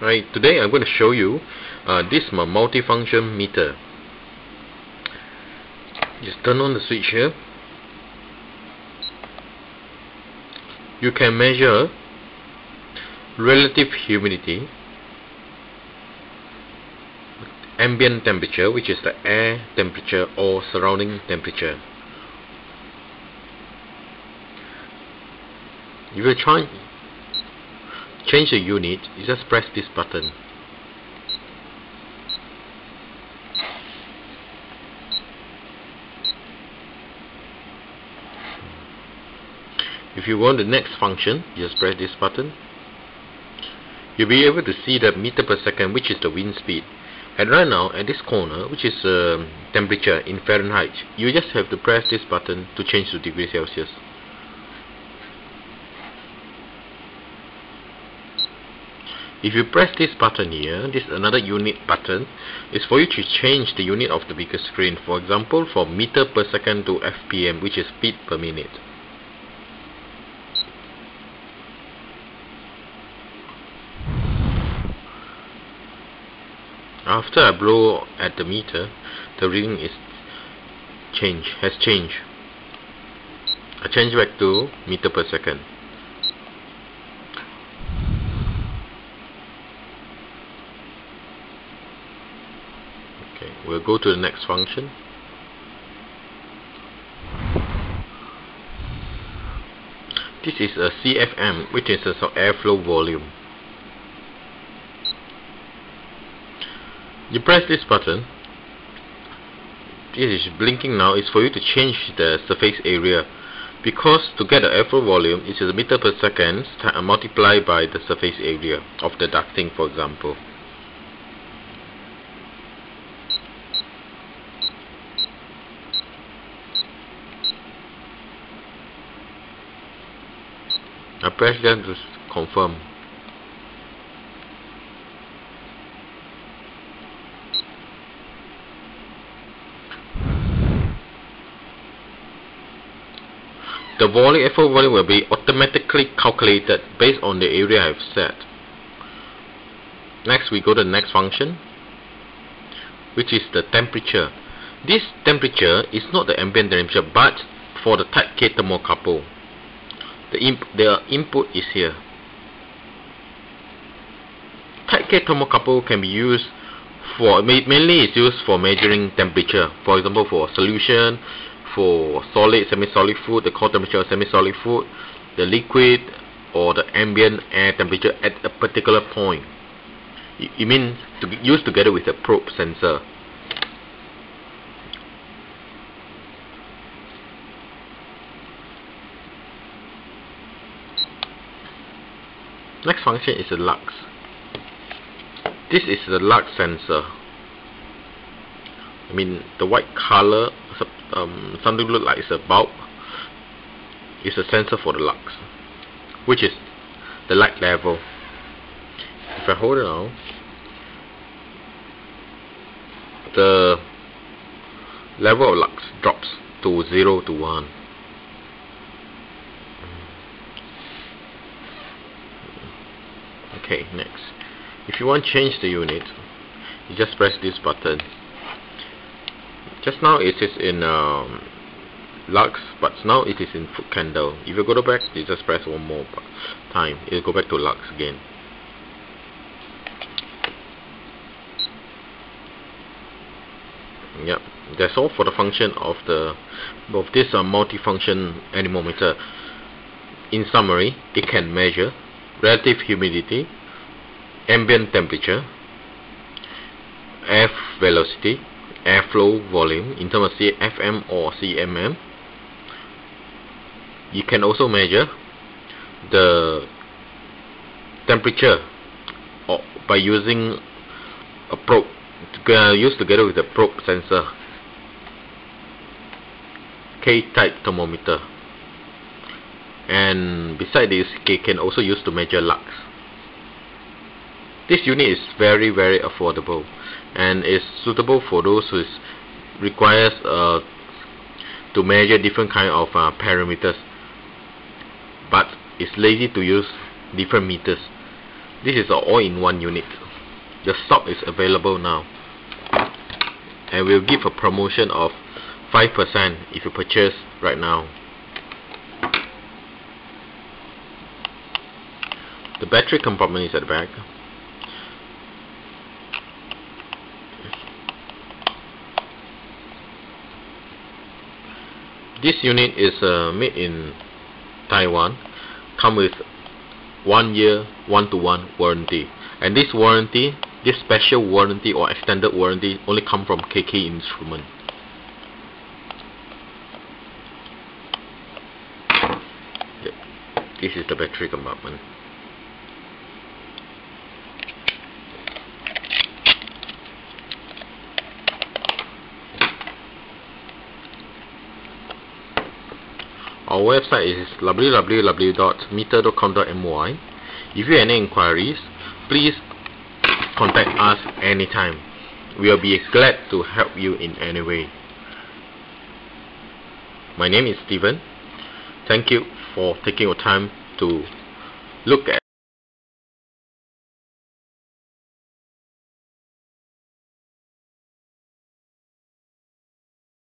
Right, today I'm going to show you uh, this multifunction meter. Just turn on the switch here. You can measure relative humidity, ambient temperature which is the air temperature or surrounding temperature. If you try change the unit, you just press this button. If you want the next function, just press this button. You'll be able to see the meter per second, which is the wind speed. And right now, at this corner, which is uh, temperature in Fahrenheit, you just have to press this button to change to degrees Celsius. If you press this button here this another unit button. Is for you to change the unit of the bigger screen. For example from meter per second to fpm which is feet per minute. After I blow at the meter the reading is change has changed. I change back to meter per second Okay, we'll go to the next function. This is a CFM, which is a airflow volume. You press this button. This is blinking now. It's for you to change the surface area because to get the airflow volume, it is a meter per second multiplied by the surface area of the ducting, for example. I press them to confirm. The volume FO volume will be automatically calculated based on the area I've set. Next we go to the next function which is the temperature. This temperature is not the ambient temperature but for the type K thermocouple the, imp the input is here. Type K thermocouple can be used for mainly it's used for measuring temperature. For example, for solution, for solid, semi-solid food, the core temperature of semi-solid food, the liquid or the ambient air temperature at a particular point. You mean to use together with a probe sensor. Next function is the lux. This is the lux sensor. I mean the white color, um, something look like it's a bulb, is a sensor for the lux, which is the light level. If I hold it on, the level of lux drops to 0 to 1. Okay next. If you want to change the unit you just press this button. Just now it is in um, lux but now it is in foot candle. If you go to back you just press one more time. It will go back to lux again. Yep that's all for the function of the of this uh, multifunction anemometer in summary it can measure relative humidity ambient temperature, air velocity, airflow volume in terms of CFM or CMM. You can also measure the temperature by using a probe uh, used together with a probe sensor. K-type thermometer. And beside this it can also use to measure lux this unit is very very affordable and is suitable for those who requires uh, to measure different kind of uh, parameters. But it's lazy to use different meters. This is all-in-one unit. The stock is available now. And we'll give a promotion of 5% if you purchase right now. The battery compartment is at the back this unit is uh, made in Taiwan come with one year one to one warranty. And this warranty this special warranty or extended warranty only come from KK Instrument this is the battery compartment Our website is www.meter.com.my. If you have any inquiries, please contact us anytime. We will be glad to help you in any way. My name is Steven. Thank you for taking your time to look at